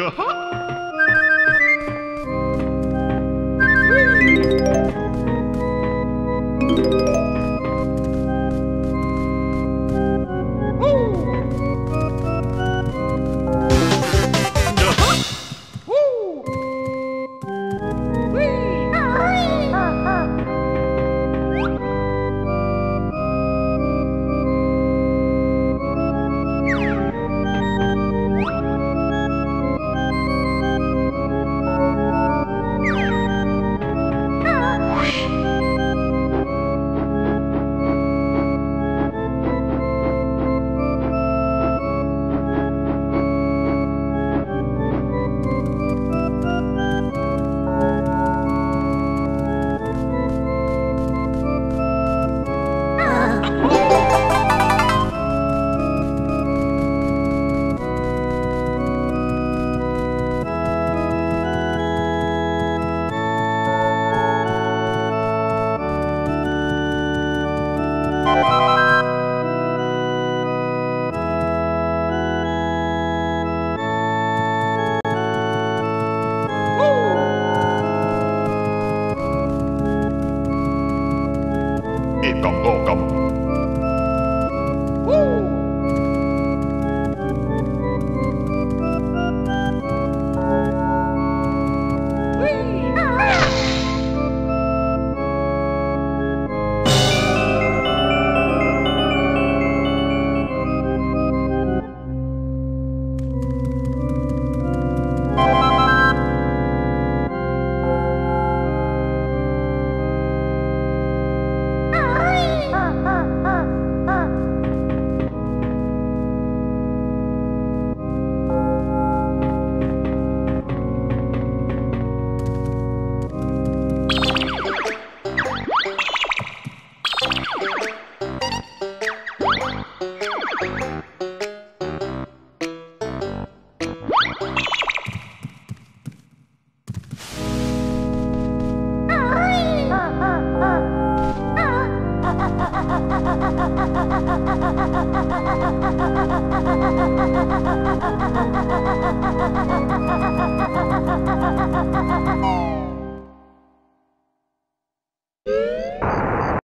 Uh-huh.